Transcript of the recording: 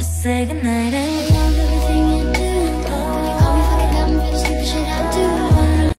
Just say goodnight and